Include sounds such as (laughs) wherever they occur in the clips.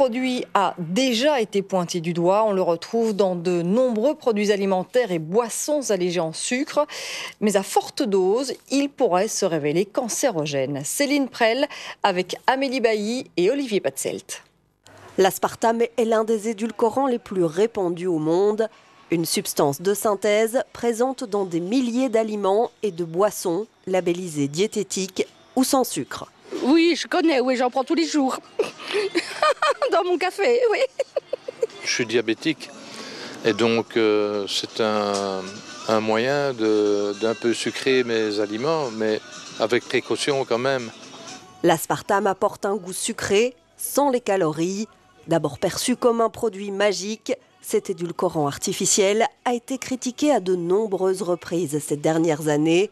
produit a déjà été pointé du doigt. On le retrouve dans de nombreux produits alimentaires et boissons allégées en sucre. Mais à forte dose, il pourrait se révéler cancérogène. Céline Prel avec Amélie Bailly et Olivier Patzelt. L'aspartame est l'un des édulcorants les plus répandus au monde. Une substance de synthèse présente dans des milliers d'aliments et de boissons labellisés diététiques ou sans sucre. Oui, je connais, oui, j'en prends tous les jours. (laughs) (laughs) Dans mon café, oui. Je suis diabétique et donc euh, c'est un, un, moyen d'un peu sucrer mes aliments, mais avec précaution quand même. L'aspartame apporte un goût sucré, sans les calories. D'abord perçu comme un produit magique, cet édulcorant artificiel a été critiqué à de nombreuses reprises ces dernières années.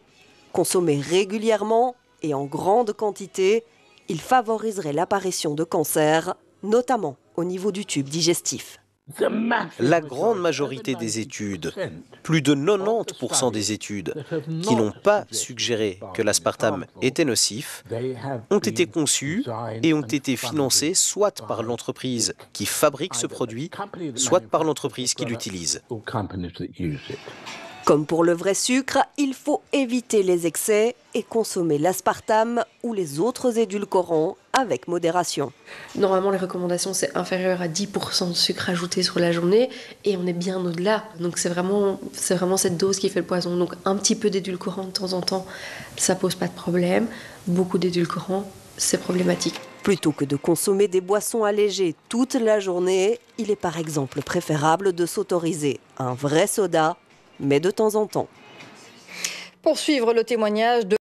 Consommé régulièrement et en grande quantité, il favoriserait l'apparition de cancers, notamment au niveau du tube digestif. La grande majorité des études, plus de 90% des études qui n'ont pas suggéré que l'aspartame était nocif, ont été conçues et ont été financées soit par l'entreprise qui fabrique ce produit, soit par l'entreprise qui l'utilise. Comme pour le vrai sucre, il faut éviter les excès et consommer l'aspartame ou les autres édulcorants avec modération. Normalement, les recommandations, c'est inférieur à 10% de sucre ajouté sur la journée et on est bien au-delà. Donc c'est vraiment, c'est vraiment cette dose qui fait le poison. Donc un petit peu d'édulcorant de temps en temps, ça pose pas de problème. Beaucoup d'édulcorant, c'est problématique. Plutôt que de consommer des boissons allégées toute la journée, il est par exemple préférable de s'autoriser un vrai soda mais de temps en temps. Pour suivre le témoignage de